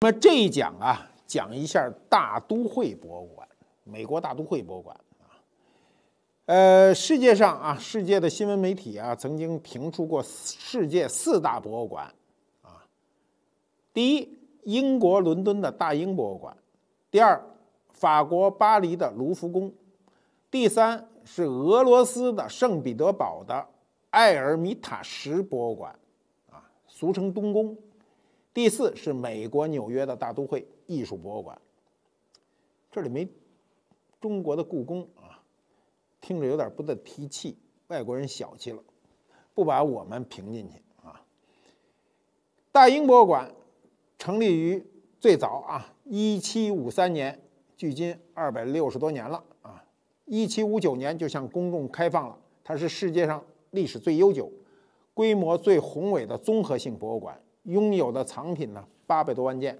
那么这一讲啊，讲一下大都会博物馆，美国大都会博物馆啊。呃，世界上啊，世界的新闻媒体啊，曾经评出过世界四大博物馆啊。第一，英国伦敦的大英博物馆；第二，法国巴黎的卢浮宫；第三是俄罗斯的圣彼得堡的埃尔米塔什博物馆，啊，俗称东宫。第四是美国纽约的大都会艺术博物馆，这里没中国的故宫啊，听着有点不得提气，外国人小气了，不把我们评进去啊。大英博物馆成立于最早啊，一七五三年，距今二百六十多年了啊。一七五九年就向公众开放了，它是世界上历史最悠久、规模最宏伟的综合性博物馆。拥有的藏品呢，八百多万件，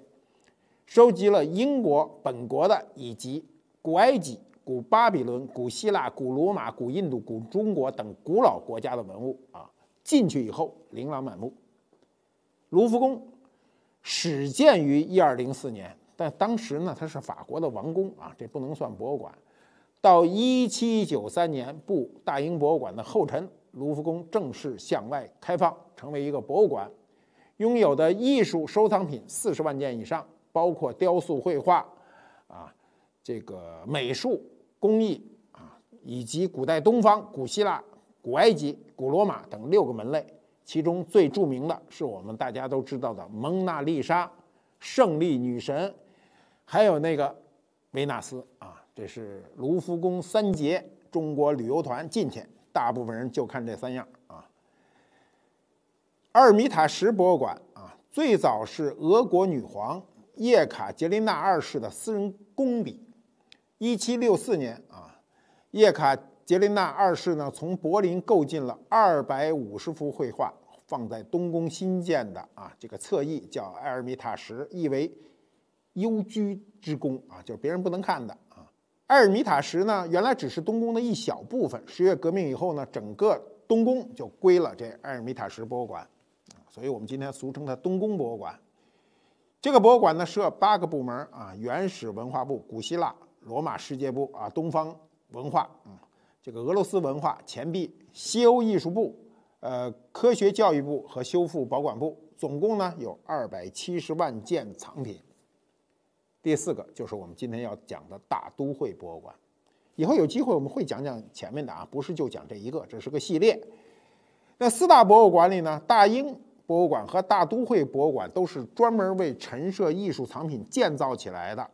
收集了英国本国的以及古埃及、古巴比伦、古希腊、古罗马、古印度、古中国等古老国家的文物啊。进去以后琳琅满目。卢浮宫始建于一二零四年，但当时呢，它是法国的王宫啊，这不能算博物馆。到一七九三年，步大英博物馆的后尘，卢浮宫正式向外开放，成为一个博物馆。拥有的艺术收藏品四十万件以上，包括雕塑、绘画，啊，这个美术工艺啊，以及古代东方、古希腊、古埃及、古罗马等六个门类。其中最著名的是我们大家都知道的蒙娜丽莎、胜利女神，还有那个维纳斯啊。这是卢浮宫三杰，中国旅游团进去，大部分人就看这三样啊。阿尔米塔什博物馆啊，最早是俄国女皇叶卡捷琳娜二世的私人工笔。一七六四年啊，叶卡捷琳娜二世呢从柏林购进了二百五十幅绘画，放在东宫新建的啊这个侧翼，叫埃尔米塔什，意为幽居之宫啊，就是别人不能看的啊。埃尔米塔什呢，原来只是东宫的一小部分。十月革命以后呢，整个东宫就归了这埃尔米塔什博物馆。所以我们今天俗称它东宫博物馆。这个博物馆呢设八个部门啊：原始文化部、古希腊、罗马世界部啊、东方文化啊、这个俄罗斯文化、钱币、西欧艺术部、呃科学教育部和修复保管部。总共呢有二百七十万件藏品。第四个就是我们今天要讲的大都会博物馆。以后有机会我们会讲讲前面的啊，不是就讲这一个，这是个系列。那四大博物馆里呢，大英。博物馆和大都会博物馆都是专门为陈设艺术藏品建造起来的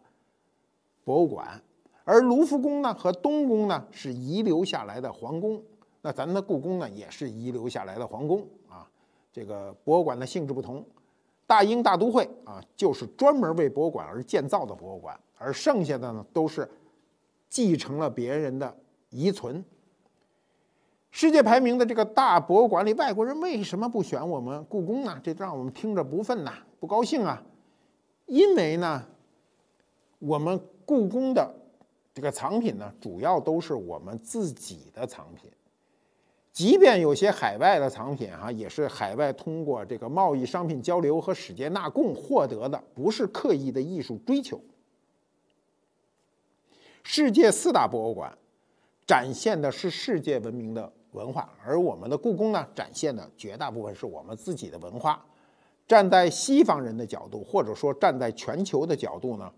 博物馆，而卢浮宫呢和东宫呢是遗留下来的皇宫，那咱们的故宫呢也是遗留下来的皇宫啊。这个博物馆的性质不同，大英大都会啊就是专门为博物馆而建造的博物馆，而剩下的呢都是继承了别人的遗存。世界排名的这个大博物馆里，外国人为什么不选我们故宫呢？这让我们听着不忿呐，不高兴啊！因为呢，我们故宫的这个藏品呢，主要都是我们自己的藏品，即便有些海外的藏品哈，也是海外通过这个贸易商品交流和使节纳贡获得的，不是刻意的艺术追求。世界四大博物馆展现的是世界文明的。文化，而我们的故宫呢，展现的绝大部分是我们自己的文化。站在西方人的角度，或者说站在全球的角度呢，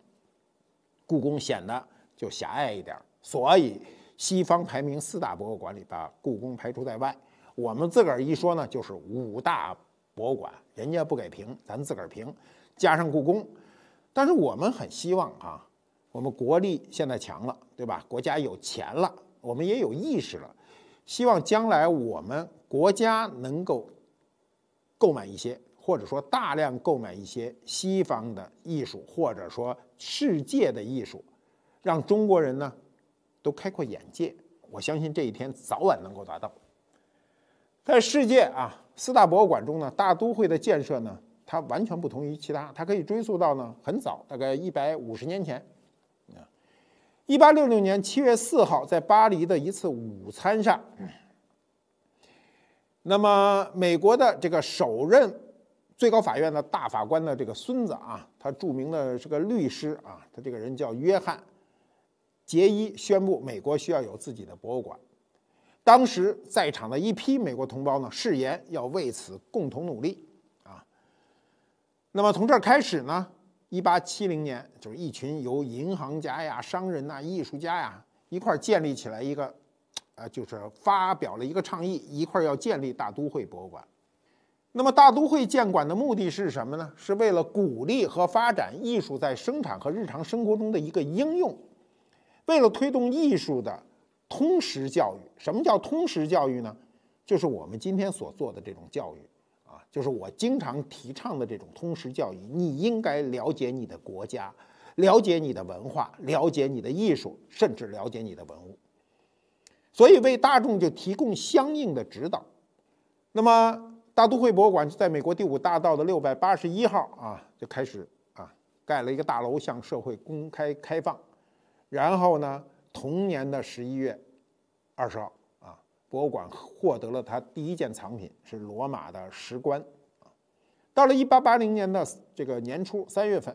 故宫显得就狭隘一点。所以，西方排名四大博物馆里把故宫排除在外。我们自个儿一说呢，就是五大博物馆，人家不给评，咱自个儿评，加上故宫。但是我们很希望啊，我们国力现在强了，对吧？国家有钱了，我们也有意识了。希望将来我们国家能够购买一些，或者说大量购买一些西方的艺术，或者说世界的艺术，让中国人呢都开阔眼界。我相信这一天早晚能够达到。在世界啊四大博物馆中呢，大都会的建设呢，它完全不同于其他，它可以追溯到呢很早，大概一百五十年前。一八六六年七月四号，在巴黎的一次午餐上，那么美国的这个首任最高法院的大法官的这个孙子啊，他著名的是个律师啊，他这个人叫约翰·杰伊，宣布美国需要有自己的博物馆。当时在场的一批美国同胞呢，誓言要为此共同努力啊。那么从这儿开始呢，一八七零年，就是一群由银行家呀、商人呐、艺术家呀一块儿建立起来一个，呃，就是发表了一个倡议，一块儿要建立大都会博物馆。那么大都会建馆的目的是什么呢？是为了鼓励和发展艺术在生产和日常生活中的一个应用，为了推动艺术的通识教育。什么叫通识教育呢？就是我们今天所做的这种教育，就是我经常提倡的这种通识教育。你应该了解你的国家，了解你的文化，了解你的艺术，甚至了解你的文物。所以为大众就提供相应的指导。那么。大都会博物馆在美国第五大道的六百八十一号啊，就开始啊盖了一个大楼向社会公开开放。然后呢，同年的十一月二十号，博物馆获得了它第一件藏品，是罗马的石棺。到了一八八零年的这个年初三月份，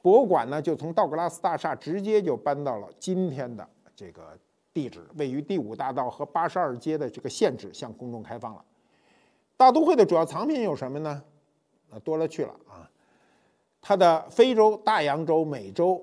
博物馆呢就从道格拉斯大厦直接就搬到了今天的这个地址，位于第五大道和八十二街的这个现址，向公众开放了。大都会的主要藏品有什么呢？啊，多了去了啊！它的非洲、大洋洲、美洲、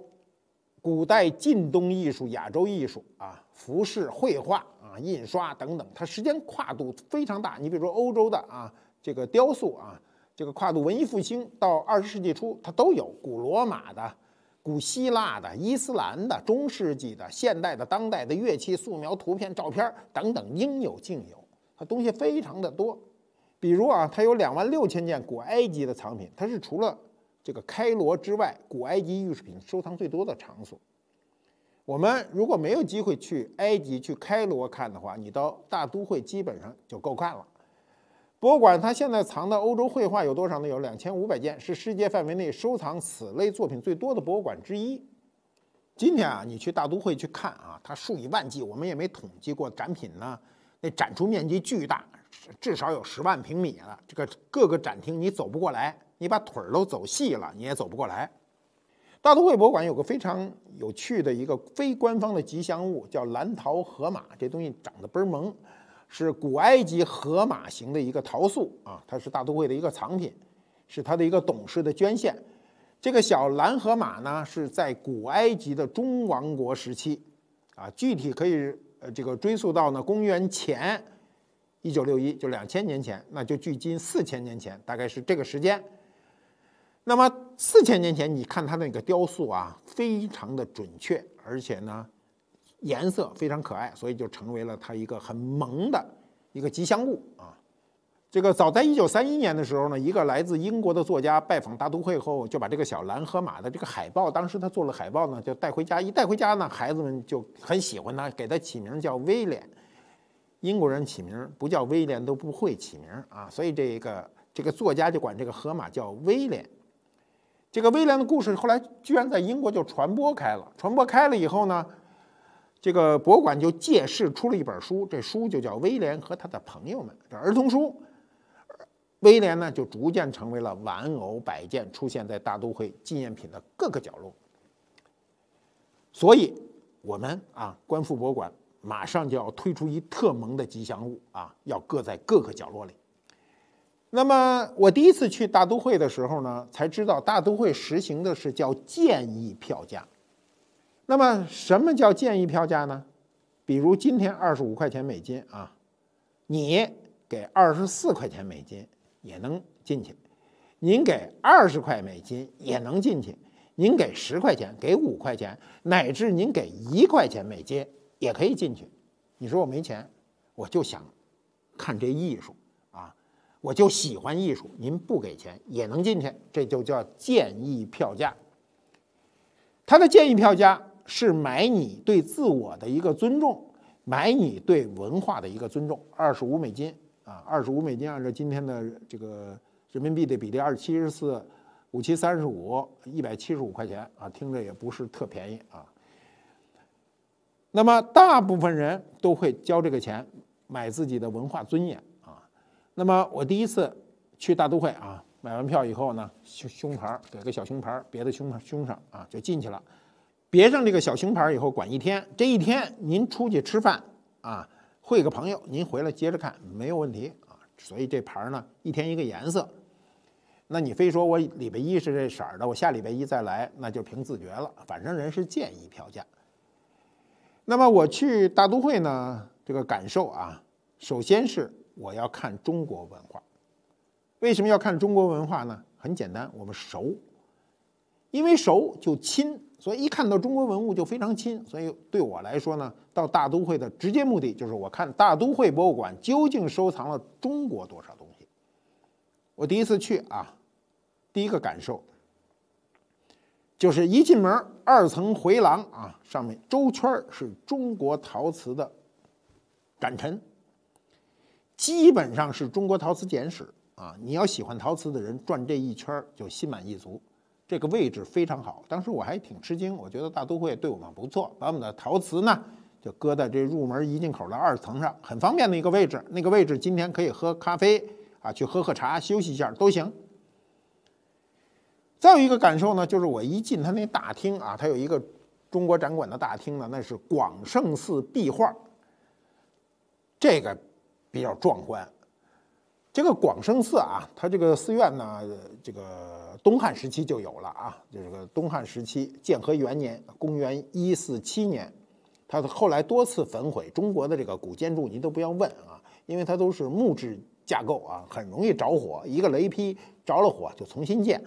古代近东艺术、亚洲艺术啊、服饰、绘画印刷等等，它时间跨度非常大。你比如说欧洲的啊，这个雕塑啊，这个跨度文艺复兴到二十世纪初，它都有；古罗马的、古希腊的、伊斯兰的、中世纪的、现代的、当代的乐器、素描、图片、照片等等，应有尽有。它东西非常的多。比如啊，它有两万六千件古埃及的藏品，它是除了这个开罗之外，古埃及艺术品收藏最多的场所。我们如果没有机会去埃及、去开罗看的话，你到大都会基本上就够看了。博物馆它现在藏的欧洲绘画有多少呢？有两千五百件，是世界范围内收藏此类作品最多的博物馆之一。今天啊，你去大都会去看啊，它数以万计，我们也没统计过展品呢，那展出面积巨大。至少有十万平米了，这个各个展厅你走不过来，你把腿儿都走细了，你也走不过来。大都会博物馆有个非常有趣的一个非官方的吉祥物，叫蓝陶河马。这东西长得倍儿萌，是古埃及河马形的一个陶塑啊，它是大都会的一个藏品，是它的一个董事的捐献。这个小蓝河马呢，是在古埃及的中王国时期啊，具体可以呃这个追溯到呢公元前。一九六一就两千年前，那就距今四千年前，大概是这个时间。那么四千年前，你看它那个雕塑啊，非常的准确，而且呢，颜色非常可爱，所以就成为了它一个很萌的一个吉祥物啊。这个早在一九三一年的时候呢，一个来自英国的作家拜访大都会后，就把这个小蓝河马的这个海报，当时他做了海报呢，就带回家。一带回家呢，孩子们就很喜欢他，给他起名叫威廉。英国人起名不叫威廉都不会起名啊，所以这个这个作家就管这个河马叫威廉。这个威廉的故事后来居然在英国就传播开了，传播开了以后呢，这个博物馆就借势出了一本书，这书就叫《威廉和他的朋友们》，这儿童书。威廉呢就逐渐成为了玩偶摆件，出现在大都会纪念品的各个角落。所以，我们啊，观复博物馆。马上就要推出一特萌的吉祥物啊，要搁在各个角落里。那么我第一次去大都会的时候呢，才知道大都会实行的是叫建议票价。那么什么叫建议票价呢？比如今天二十五块钱美金啊，你给二十四块钱美金也能进去，您给二十块美金也能进去，您给十块钱、给五块钱，乃至您给一块钱美金。也可以进去，你说我没钱，我就想看这艺术，我就喜欢艺术。您不给钱也能进去，这就叫建议票价。他的建议票价是买你对自我的一个尊重，买你对文化的一个尊重。二十五美金啊，二十五美金，按照今天的这个人民币的比例，二七十四，五七三十五，一百七十五块钱啊，听着也不是特便宜啊。那么大部分人都会交这个钱买自己的文化尊严。那么我第一次去大都会啊，买完票以后呢，胸胸牌给个小胸牌别在胸胸上啊，就进去了。别上这个小胸牌以后，管一天。这一天您出去吃饭啊，会个朋友，您回来接着看没有问题啊。所以这牌呢，一天一个颜色。那你非说我礼拜一是这色儿的，我下礼拜一再来，那就凭自觉了。反正人是建议票价。那么我去大都会呢，这个感受啊，首先是我要看中国文化。为什么要看中国文化呢？很简单，我们熟，因为熟就亲，所以一看到中国文物就非常亲。所以对我来说呢，到大都会的直接目的就是我看大都会博物馆究竟收藏了中国多少东西。我第一次去啊。第一个感受，就是一进门二层回廊啊，上面周圈是中国陶瓷的展陈，基本上是中国陶瓷简史啊。你要喜欢陶瓷的人转这一圈就心满意足。这个位置非常好，当时我还挺吃惊，我觉得大都会对我们不错，把我们的陶瓷呢就搁在这入门一进口的二层上，很方便的一个位置。那个位置今天可以喝咖啡啊，去喝喝茶，休息一下都行。再有一个感受呢，就是我一进他那大厅啊，他有一个中国展馆的大厅呢，那是广胜寺壁画，这个比较壮观。这个广胜寺啊，它这个寺院呢，这个东汉时期就有了啊，就这个东汉时期建和元年，公元一四七年，它后来多次焚毁。中国的这个古建筑，您都不要问啊，因为它都是木质架构啊，很容易着火，一个雷劈着了火就重新建。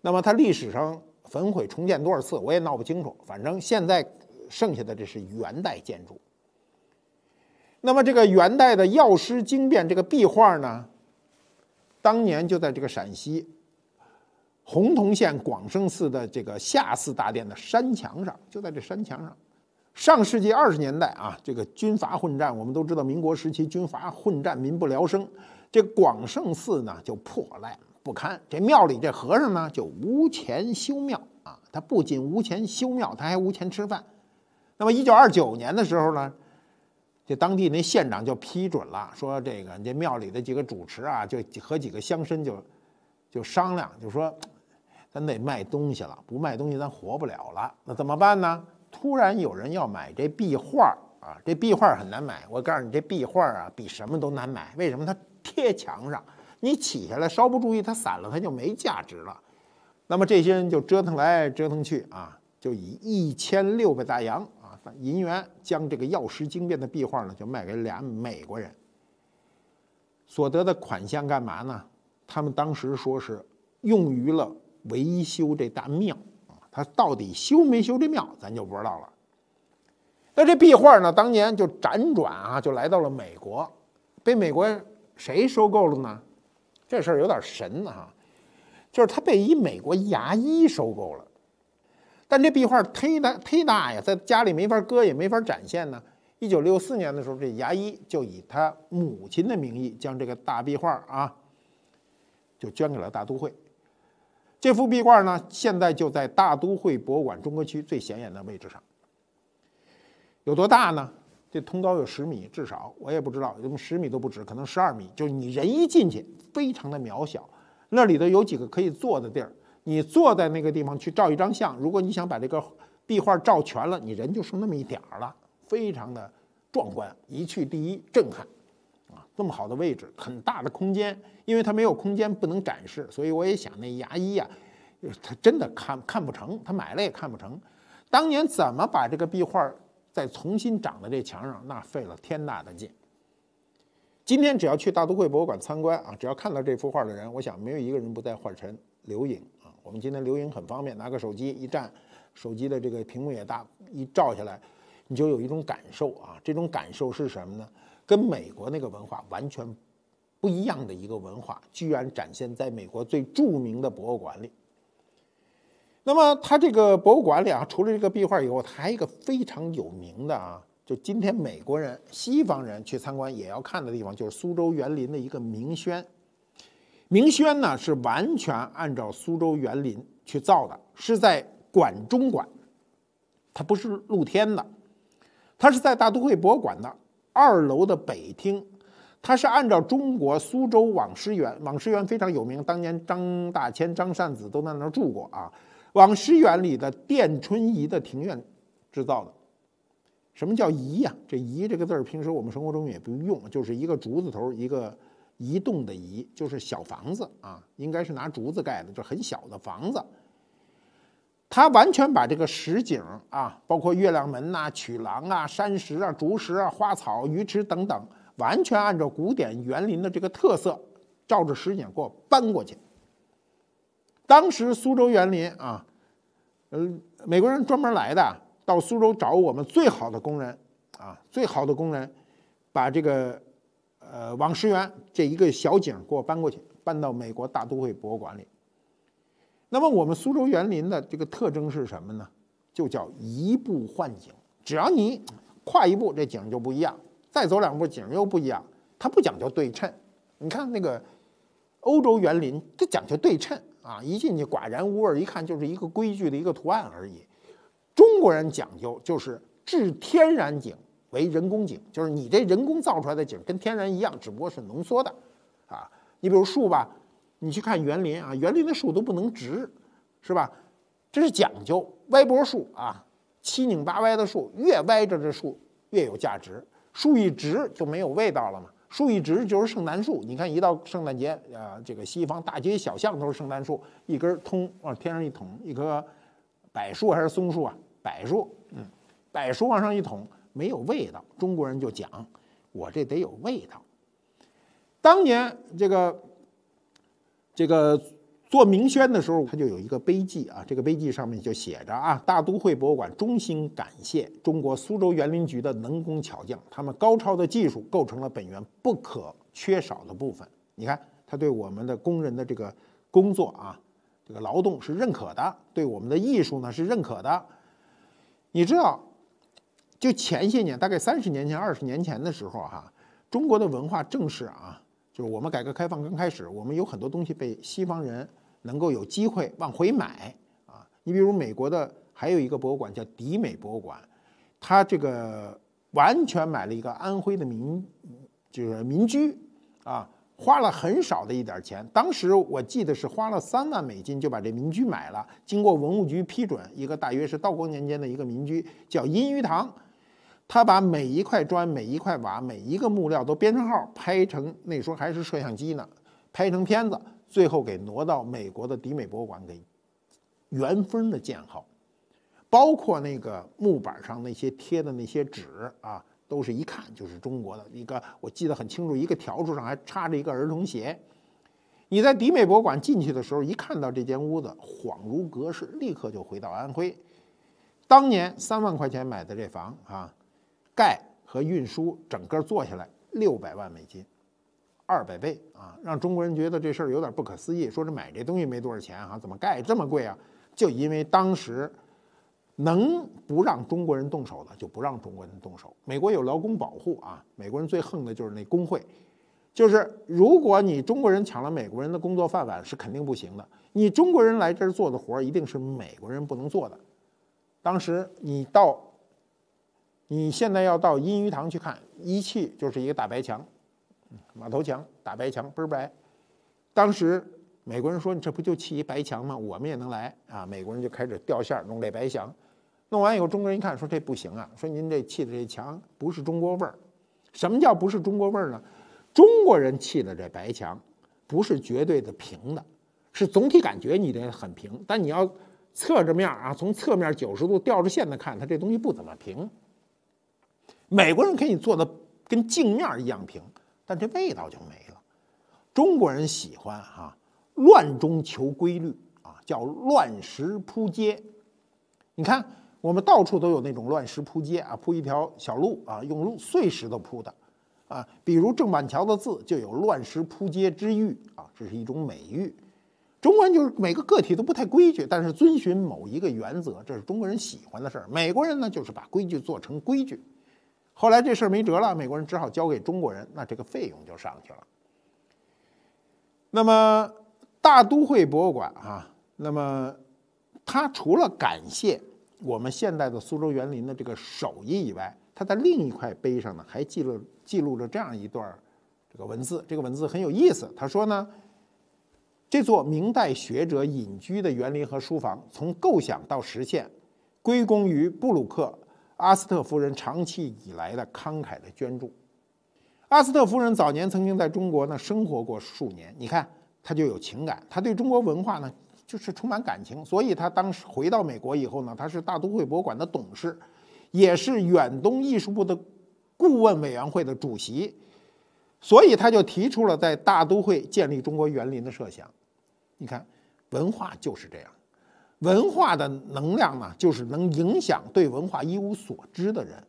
那么它历史上焚毁重建多少次，我也闹不清楚。反正现在剩下的这是元代建筑。那么这个元代的药师经变这个壁画呢，当年就在这个陕西洪洞县广胜寺的这个下寺大殿的山墙上，就在这山墙上。上世纪二十年代啊，这个军阀混战，我们都知道，民国时期军阀混战，民不聊生，这广胜寺呢就破烂。不堪这庙里这和尚呢，就无钱修庙啊！他不仅无钱修庙，他还无钱吃饭。那么，一九二九年的时候呢，这当地那县长就批准了，说这个这庙里的几个主持啊，就和几个乡绅就就商量，就说咱得卖东西了，不卖东西咱活不了了。那怎么办呢？突然有人要买这壁画啊！这壁画很难买，我告诉你，这壁画啊，比什么都难买。为什么？它贴墙上。你起下来稍不注意，它散了，它就没价值了。那么这些人就折腾来折腾去啊，就以一千六百大洋银元将这个药师经变的壁画呢，就卖给俩美国人。所得的款项干嘛呢？他们当时说是用于了维修这大庙啊。他到底修没修这庙，咱就不知道了。那这壁画呢，当年就辗转啊，就来到了美国，被美国谁收购了呢？这事儿有点神啊，就是他被一美国牙医收购了，但这壁画忒大忒大呀，在家里没法搁，也没法展现呢。一九六四年的时候，这牙医就以他母亲的名义将这个大壁画啊，就捐给了大都会。这幅壁画呢，现在就在大都会博物馆中国区最显眼的位置上。有多大呢？这通高有十米，至少我也不知道，有十米都不止，可能十二米。就是你人一进去，非常的渺小。那里头有几个可以坐的地儿，你坐在那个地方去照一张相。如果你想把这个壁画照全了，你人就剩那么一点儿了，非常的壮观，一去第一震撼啊！这么好的位置，很大的空间，因为它没有空间不能展示，所以我也想那牙医呀，他真的看看不成，他买了也看不成。当年怎么把这个壁画？再重新长在这墙上，那费了天大的劲。今天只要去大都会博物馆参观啊，只要看到这幅画的人，我想没有一个人不在画前留影。我们今天留影很方便，拿个手机一站，手机的这个屏幕也大，一照下来，你就有一种感受啊。这种感受是什么呢？跟美国那个文化完全不一样的一个文化，居然展现在美国最著名的博物馆里。那么，它这个博物馆里啊，除了这个壁画以后，它还有一个非常有名的啊，就今天美国人、西方人去参观也要看的地方，就是苏州园林的一个明轩。明轩呢是完全按照苏州园林去造的，是在馆中馆，它不是露天的，它是在大都会博物馆的二楼的北厅，它是按照中国苏州网师园，网师园非常有名，当年张大千、张善子都在那儿住过啊。网师园里的殿春仪的庭院制造的。什么叫仪呀？这仪这个字儿，平时我们生活中也不用，就是一个竹字头，一个移动的移，就是小房子啊，应该是拿竹子盖的，就很小的房子。他完全把这个实景啊，包括月亮门呐、曲廊啊、山石啊、竹石啊、花草、鱼池等等，完全按照古典园林的这个特色，照着实景给我搬过去。当时苏州园林啊，嗯，美国人专门来的。到苏州找我们最好的工人，啊，最好的工人，把这个，呃，网师园这一个小景给我搬过去，搬到美国大都会博物馆里。那么我们苏州园林的这个特征是什么呢？就叫移步换景，只要你跨一步，这景就不一样；再走两步，景又不一样。它不讲究对称。你看那个欧洲园林，它讲究对称啊，一进去寡然无味，一看就是一个规矩的一个图案而已。中国人讲究就是置天然景为人工景，就是你这人工造出来的景跟天然一样，只不过是浓缩的，啊，你比如树吧，你去看园林啊，园林的树都不能直，是吧？这是讲究歪脖树啊，七拧八歪的树，越歪着这树越有价值，树一直就没有味道了嘛。树一直就是圣诞树，你看一到圣诞节啊，这个西方大街小巷都是圣诞树，一根通往天上一捅，一棵柏树还是松树啊？柏树，嗯，柏树往上一捅，没有味道。中国人就讲，我这得有味道。当年这个这个做明宣的时候，他就有一个碑记啊，这个碑记上面就写着啊，大都会博物馆衷心感谢中国苏州园林局的能工巧匠，他们高超的技术构成了本园不可缺少的部分。你看，他对我们的工人的这个工作啊，这个劳动是认可的，对我们的艺术呢是认可的。你知道，就前些年，大概三十年前、二十年前的时候，哈，中国的文化正是啊，就是我们改革开放刚开始，我们有很多东西被西方人能够有机会往回买啊。你比如美国的还有一个博物馆叫迪美博物馆，它这个完全买了一个安徽的民，就是民居啊。花了很少的一点钱，当时我记得是花了三万美金就把这民居买了。经过文物局批准，一个大约是道光年间的一个民居，叫阴鱼堂。他把每一块砖、每一块瓦、每一个木料都编成号，拍成那时候还是摄像机呢，拍成片子，最后给挪到美国的迪美博物馆给原封的建好，包括那个木板上那些贴的那些纸啊。都是一看就是中国的一个，我记得很清楚，一个笤帚上还插着一个儿童鞋。你在迪美博物馆进去的时候，一看到这间屋子，恍如隔世，立刻就回到安徽。当年三万块钱买的这房啊，盖和运输整个做下来六百万美金，二百倍啊，让中国人觉得这事儿有点不可思议，说是买这东西没多少钱啊，怎么盖这么贵啊？就因为当时。能不让中国人动手的就不让中国人动手。美国有劳工保护啊，美国人最横的就是那工会，就是如果你中国人抢了美国人的工作饭碗是肯定不行的。你中国人来这儿做的活儿一定是美国人不能做的。当时你到，你现在要到阴鱼塘去看，一去就是一个大白墙，马头墙大白墙倍儿白。当时美国人说：“你这不就砌一白墙吗？我们也能来啊！”美国人就开始掉线弄这白墙。弄完以后，中国人一看，说这不行啊！说您这砌的这墙不是中国味儿。什么叫不是中国味儿呢？中国人砌的这白墙不是绝对的平的，是总体感觉你这很平，但你要侧着面啊，从侧面九十度吊着线的看，它这东西不怎么平。美国人可以做的跟镜面一样平，但这味道就没了。中国人喜欢哈乱中求规律啊，叫乱石铺街。你看。我们到处都有那种乱石铺街啊，铺一条小路啊，用碎石头铺的，啊，比如郑板桥的字就有“乱石铺街之誉”啊，这是一种美誉。中国人就是每个个体都不太规矩，但是遵循某一个原则，这是中国人喜欢的事儿。美国人呢，就是把规矩做成规矩。后来这事儿没辙了，美国人只好交给中国人，那这个费用就上去了。那么大都会博物馆啊，那么它除了感谢。我们现代的苏州园林的这个手艺以外，它在另一块碑上呢，还记录记录着这样一段这个文字，这个文字很有意思。他说呢，这座明代学者隐居的园林和书房，从构想到实现，归功于布鲁克阿斯特夫人长期以来的慷慨的捐助。阿斯特夫人早年曾经在中国呢生活过数年，你看她就有情感，她对中国文化呢就是充满感情，所以她当时回到美国以后呢，她是大都会博物馆的董事，也是远东艺术部的顾问委员会的主席，所以他就提出了在大都会建立中国园林的设想。你看，文化就是这样，文化的能量呢，就是能影响对文化一无所知的人。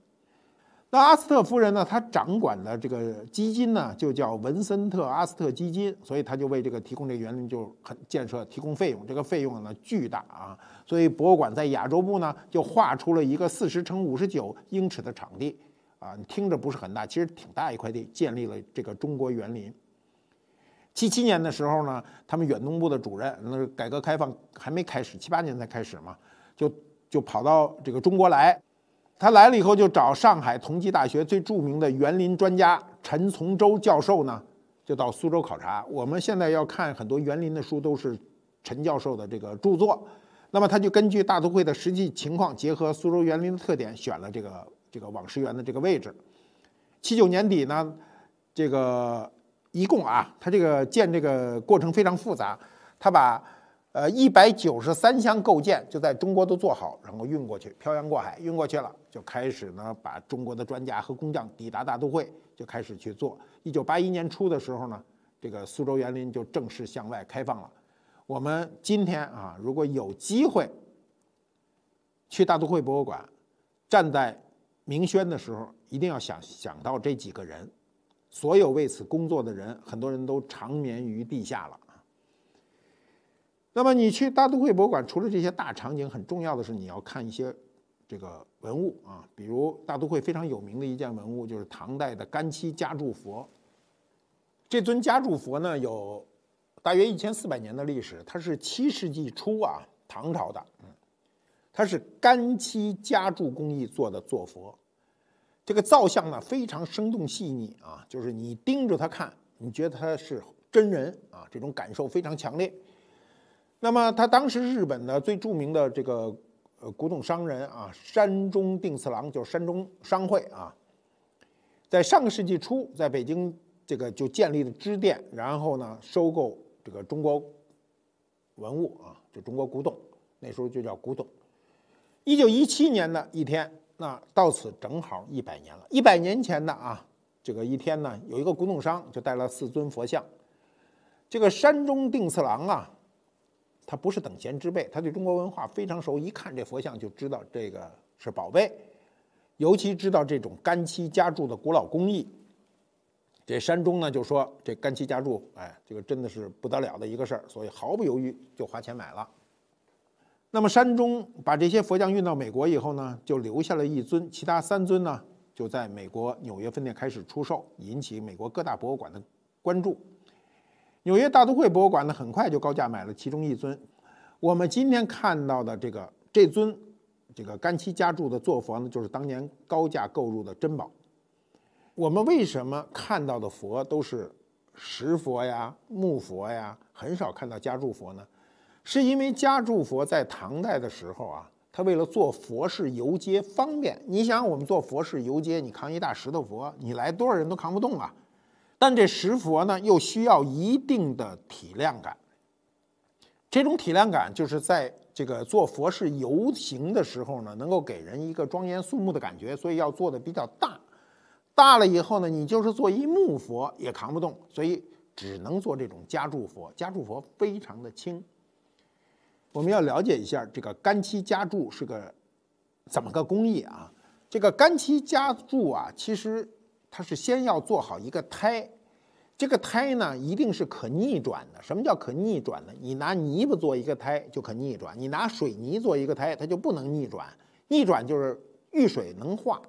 那阿斯特夫人呢？她掌管的这个基金呢，就叫文森特·阿斯特基金，所以他就为这个提供这个园林就很建设提供费用，这个费用呢巨大啊！所以博物馆在亚洲部呢就划出了一个四十乘五十九英尺的场地啊，听着不是很大，其实挺大一块地，建立了这个中国园林。七七年的时候呢，他们远东部的主任，那改革开放还没开始，七八年才开始嘛，就就跑到这个中国来。他来了以后，就找上海同济大学最著名的园林专家陈从周教授呢，就到苏州考察。我们现在要看很多园林的书，都是陈教授的这个著作。那么他就根据大都会的实际情况，结合苏州园林的特点，选了这个这个网师园的这个位置。七九年底呢，这个一共啊，他这个建这个过程非常复杂，他把。呃，一百九十三箱构件就在中国都做好，然后运过去，漂洋过海运过去了，就开始呢把中国的专家和工匠抵达大都会，就开始去做。一九八一年初的时候呢，这个苏州园林就正式向外开放了。我们今天啊，如果有机会去大都会博物馆，站在明轩的时候，一定要想想到这几个人，所有为此工作的人，很多人都长眠于地下了。那么你去大都会博物馆，除了这些大场景，很重要的是你要看一些这个文物啊，比如大都会非常有名的一件文物就是唐代的干漆夹柱佛。这尊夹柱佛呢有大约一千四百年的历史，它是七世纪初啊唐朝的，嗯，它是干漆夹柱工艺做的坐佛，这个造像呢非常生动细腻啊，就是你盯着它看，你觉得它是真人啊，这种感受非常强烈。那么，他当时日本的最著名的这个呃古董商人啊，山中定次郎，就是山中商会啊，在上个世纪初，在北京这个就建立了支店，然后呢，收购这个中国文物啊，就中国古董，那时候就叫古董。一九一七年的一天，那到此正好一百年了。一百年前的啊，这个一天呢，有一个古董商就带了四尊佛像，这个山中定次郎啊。他不是等闲之辈，他对中国文化非常熟，一看这佛像就知道这个是宝贝，尤其知道这种干漆夹铸的古老工艺。这山中呢就说这干漆夹铸，哎，这个真的是不得了的一个事儿，所以毫不犹豫就花钱买了。那么山中把这些佛像运到美国以后呢，就留下了一尊，其他三尊呢就在美国纽约分店开始出售，引起美国各大博物馆的关注。纽约大都会博物馆呢，很快就高价买了其中一尊。我们今天看到的这个这尊这个干漆夹铸的坐佛呢，就是当年高价购入的珍宝。我们为什么看到的佛都是石佛呀、木佛呀，很少看到夹铸佛呢？是因为夹铸佛在唐代的时候啊，他为了做佛事游街方便。你想，我们做佛事游街，你扛一大石头佛，你来多少人都扛不动啊。但这石佛呢，又需要一定的体量感。这种体量感，就是在这个做佛事游行的时候呢，能够给人一个庄严肃穆的感觉，所以要做的比较大。大了以后呢，你就是做一木佛也扛不动，所以只能做这种夹柱佛。夹柱佛非常的轻。我们要了解一下这个干漆夹柱是个怎么个工艺啊？这个干漆夹柱啊，其实。它是先要做好一个胎，这个胎呢一定是可逆转的。什么叫可逆转呢？你拿泥巴做一个胎就可逆转，你拿水泥做一个胎，它就不能逆转。逆转就是遇水能化。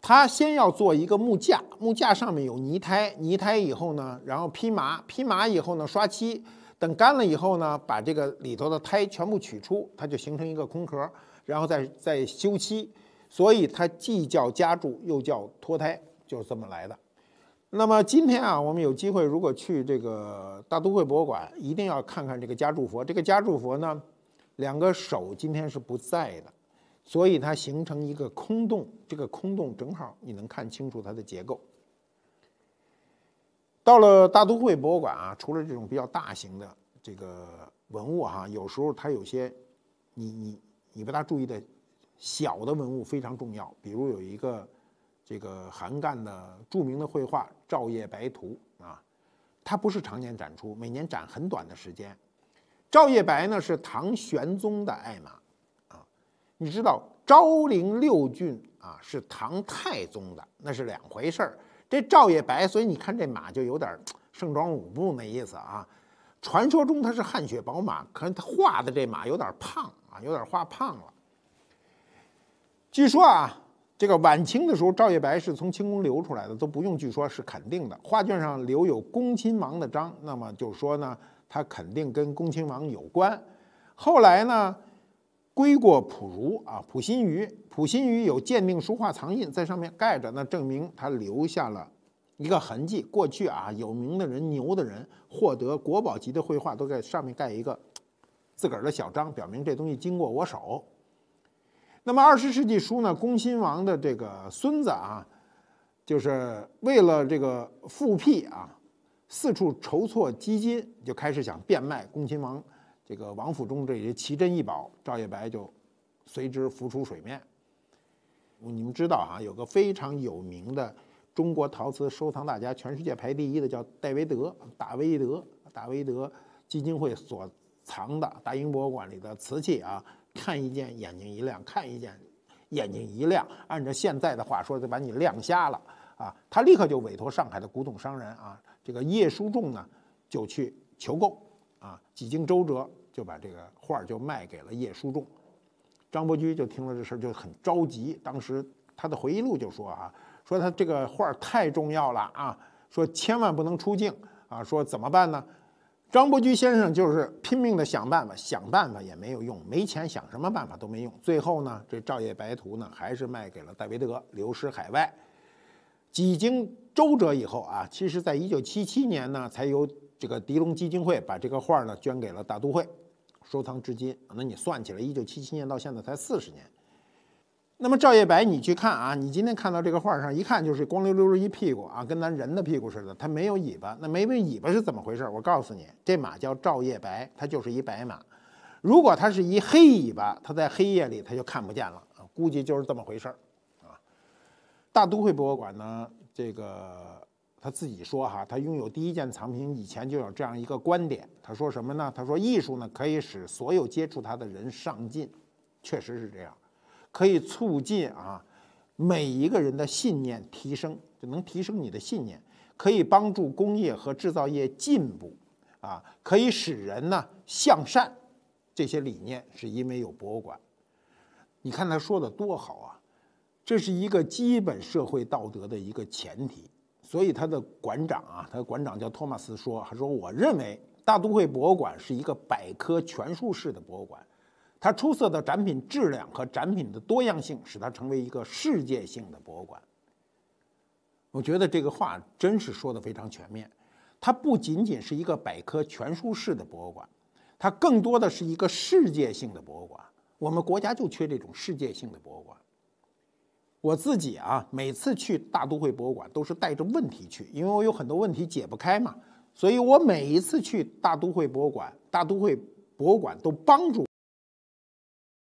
它先要做一个木架，木架上面有泥胎，泥胎以后呢，然后披麻，披麻以后呢刷漆，等干了以后呢，把这个里头的胎全部取出，它就形成一个空壳，然后再再修漆。所以它既叫夹柱，又叫脱胎。就是这么来的，那么今天啊，我们有机会如果去这个大都会博物馆，一定要看看这个家柱佛。这个家柱佛呢，两个手今天是不在的，所以它形成一个空洞。这个空洞正好你能看清楚它的结构。到了大都会博物馆啊，除了这种比较大型的这个文物哈，有时候它有些你你你不大注意的小的文物非常重要，比如有一个。这个韩干的著名的绘画《照夜白图》啊，它不是常年展出，每年展很短的时间。照夜白呢是唐玄宗的爱马啊，你知道昭陵六骏啊是唐太宗的，那是两回事儿。这照夜白，所以你看这马就有点盛装舞步那意思啊。传说中它是汗血宝马，可是他画的这马有点胖啊，有点画胖了。据说啊。这个晚清的时候，赵夜白是从清宫流出来的，都不用据说是肯定的。画卷上留有恭亲王的章，那么就说呢，他肯定跟恭亲王有关。后来呢，归过溥儒啊，溥心畬，溥心畬有鉴定书画藏印在上面盖着，那证明他留下了一个痕迹。过去啊，有名的人、牛的人获得国宝级的绘画，都在上面盖一个 自个儿的小章，表明这东西经过我手。那么二十世纪初呢，恭亲王的这个孙子啊，就是为了这个复辟啊，四处筹措基金，就开始想变卖恭亲王这个王府中这些奇珍异宝。赵夜白就随之浮出水面。你们知道哈，有个非常有名的中国陶瓷收藏大家，全世界排第一的叫戴维德，大维德，大维德基金会所藏的大英博物馆里的瓷器啊。看一件眼睛一亮，看一件眼睛一亮。按照现在的话说，就把你亮瞎了啊！他立刻就委托上海的古董商人啊，这个叶书仲呢，就去求购啊。几经周折，就把这个画就卖给了叶书仲。张伯驹就听了这事儿就很着急。当时他的回忆录就说啊，说他这个画太重要了啊，说千万不能出境啊，说怎么办呢？张伯驹先生就是拼命的想办法，想办法也没有用，没钱想什么办法都没用。最后呢，这《照夜白图》呢还是卖给了戴维德，流失海外。几经周折以后啊，其实在一九七七年呢，才由这个狄龙基金会把这个画呢捐给了大都会，收藏至今。那你算起来，一九七七年到现在才四十年。那么赵夜白，你去看啊，你今天看到这个画上，一看就是光溜溜的一屁股啊，跟咱人的屁股似的，它没有尾巴。那没尾巴是怎么回事？我告诉你，这马叫赵夜白，它就是一白马。如果它是一黑尾巴，它在黑夜里它就看不见了啊，估计就是这么回事儿啊。大都会博物馆呢，这个他自己说哈，他拥有第一件藏品以前就有这样一个观点，他说什么呢？他说艺术呢可以使所有接触它的人上进，确实是这样。可以促进啊每一个人的信念提升，就能提升你的信念，可以帮助工业和制造业进步，啊，可以使人呢向善。这些理念是因为有博物馆。你看他说的多好啊，这是一个基本社会道德的一个前提。所以他的馆长啊，他的馆长叫托马斯说，他说我认为大都会博物馆是一个百科全书式的博物馆。它出色的展品质量和展品的多样性，使它成为一个世界性的博物馆。我觉得这个话真是说的非常全面。它不仅仅是一个百科全书式的博物馆，它更多的是一个世界性的博物馆。我们国家就缺这种世界性的博物馆。我自己啊，每次去大都会博物馆都是带着问题去，因为我有很多问题解不开嘛。所以我每一次去大都会博物馆，大都会博物馆都帮助。